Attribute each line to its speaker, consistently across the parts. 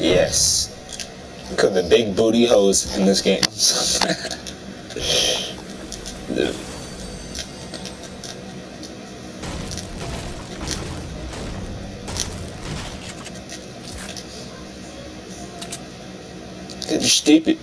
Speaker 1: Yes. Because the big booty hoes in this game. The- stupid.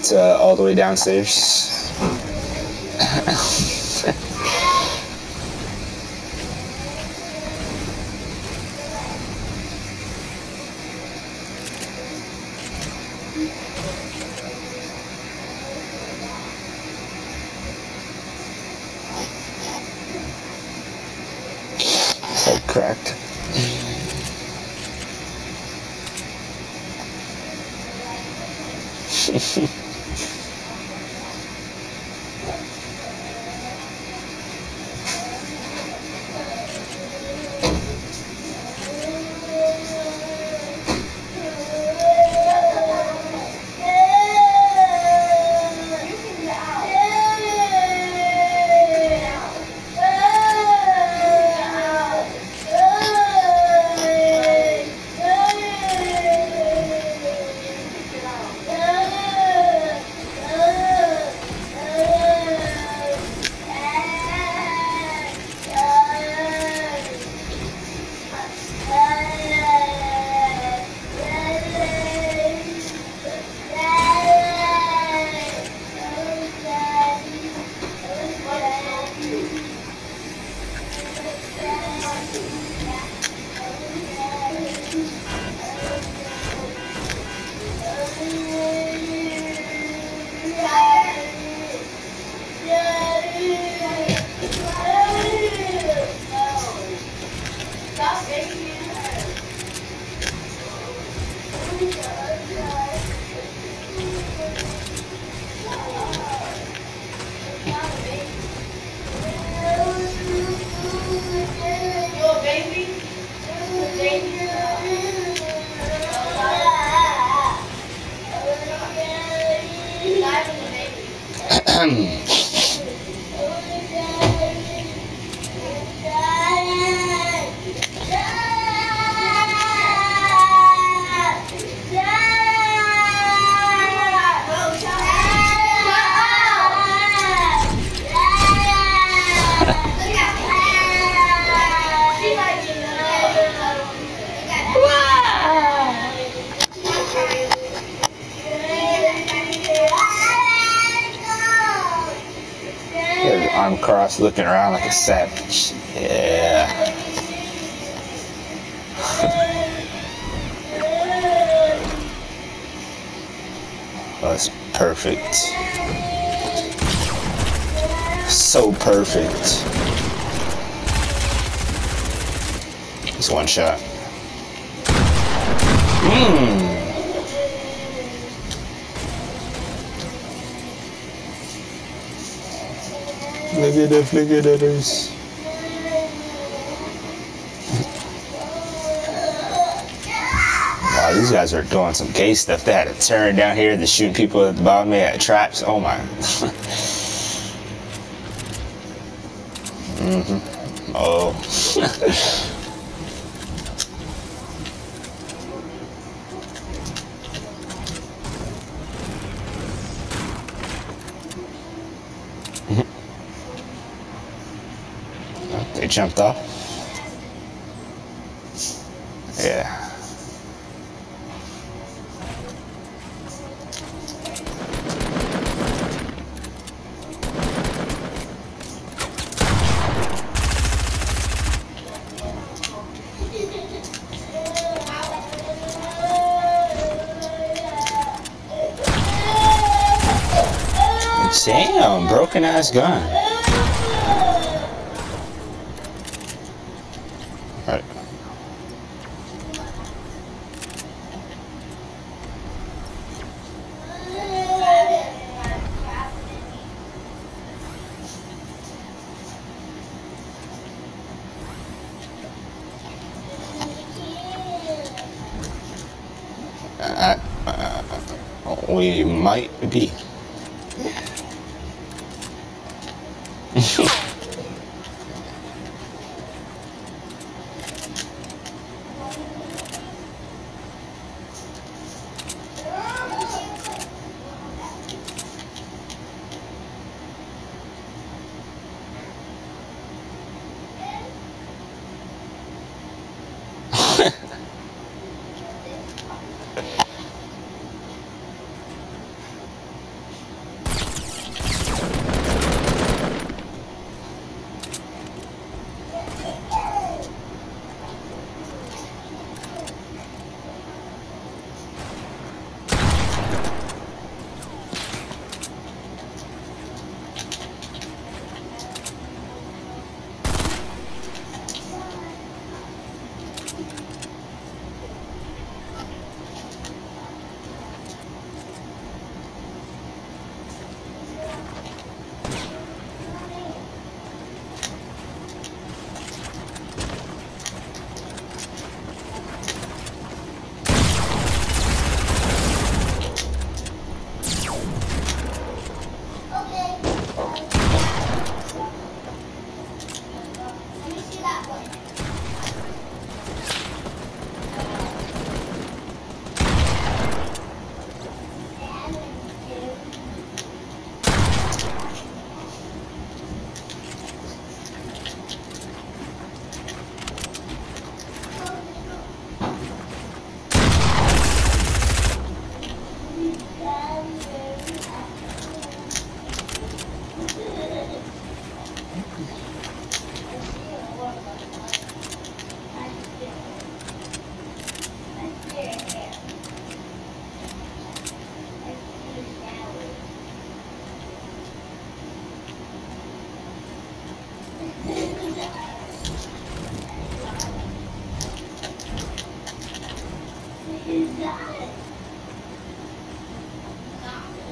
Speaker 1: It's uh, all the way downstairs. Like cracked. arm crossed, looking around like a savage. Yeah. Oh, That's perfect. So perfect. It's one shot. Mmm. Look at look at Wow, these guys are doing some gay stuff. They had a turn down here. They're shooting people at the bottom. They had traps. Oh my. hmm
Speaker 2: Oh. jumped off. Yeah. Damn, broken ass gun. We might be.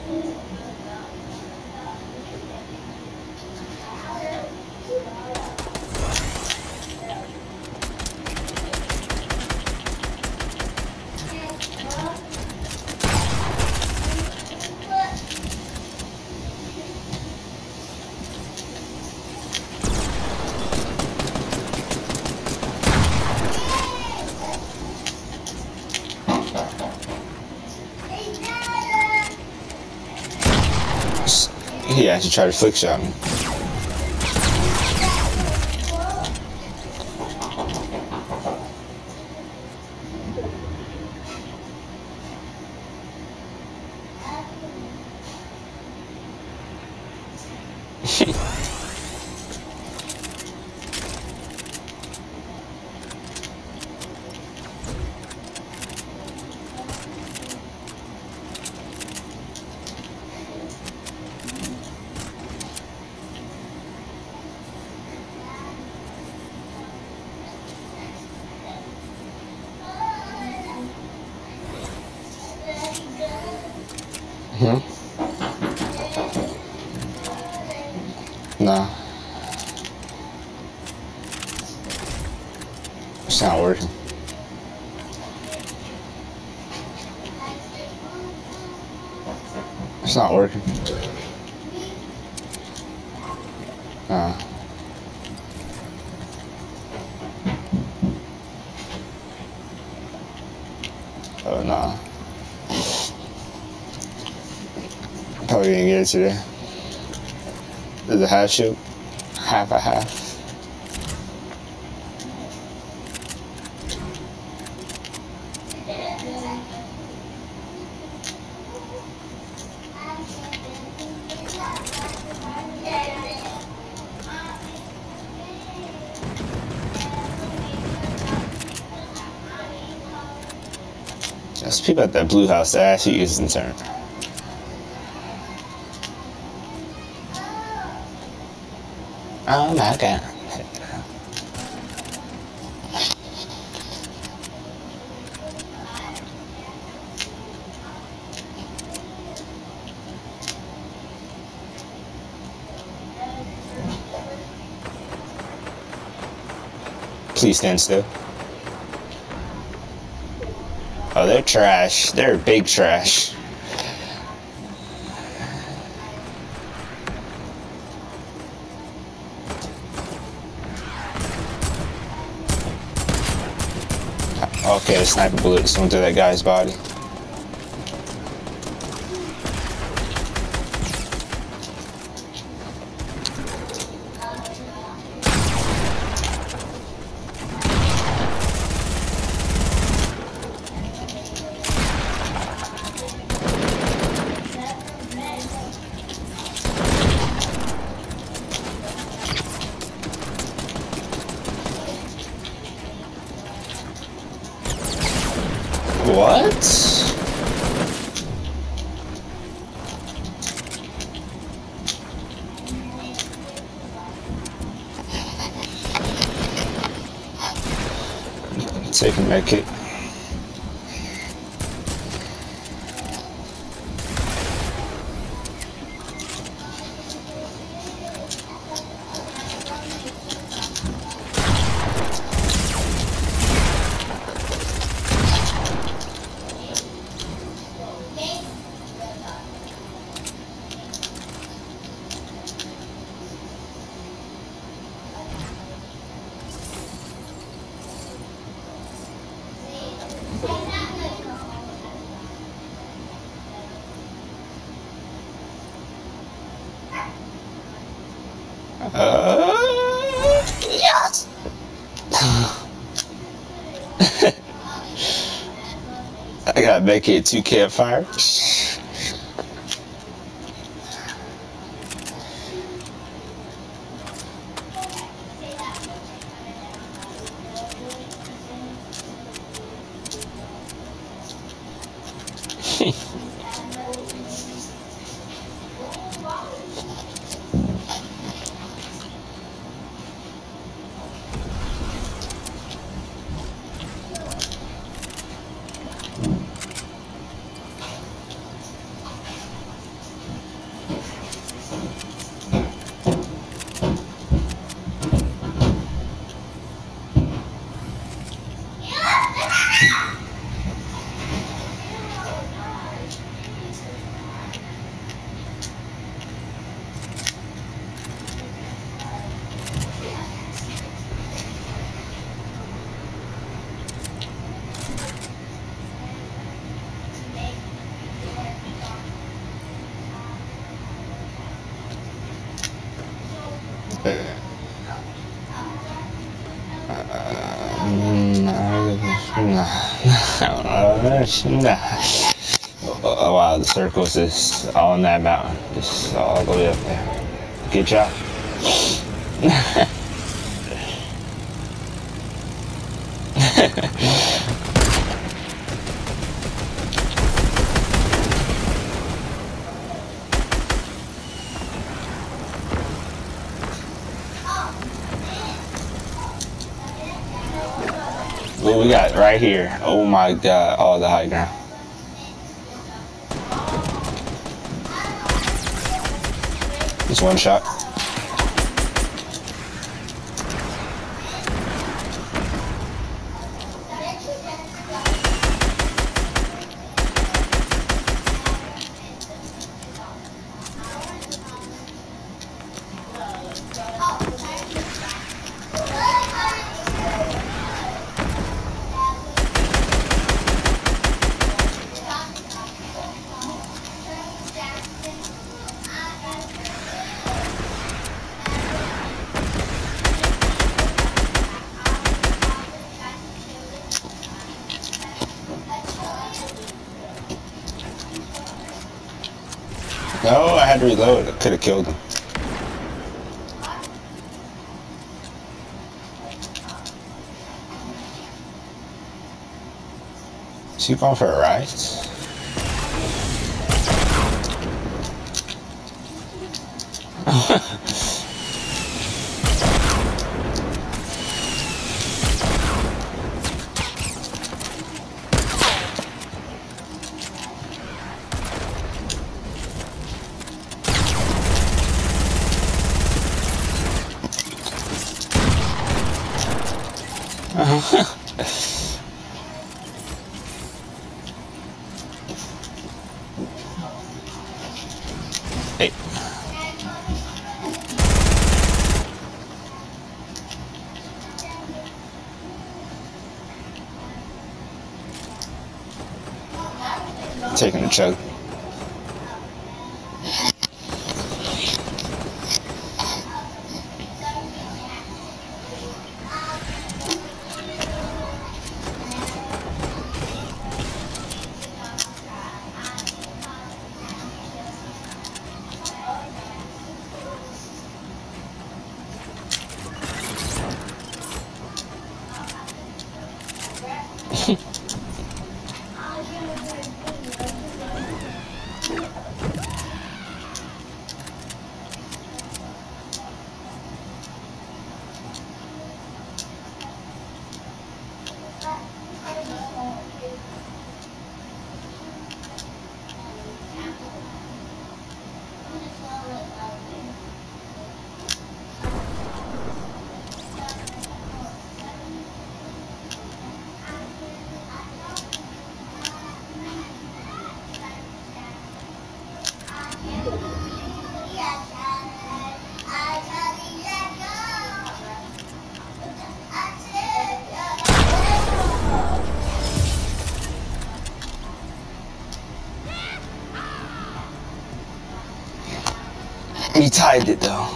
Speaker 2: He actually tried to flick shot me. Mm-hmm. No. It's not working. It's not working. Uh. Oh, nah. Probably gonna get it today. There's a half shield. Half a half. There's people at that blue house that actually uses the turn. Oh my god. Please stand still. Oh, they're trash. They're big trash. Okay, a sniper bullet went through that guy's body. What? Take a med make it two campfires. Oh, wow, the circles is all on that mountain. Just all the way up there. Good job. what we got right here? Oh my god, all the high ground. Just one shot.
Speaker 1: No, I had to reload. I could have killed him. Is he going for a ride? Taking a chug. He tied it though.